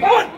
Bun!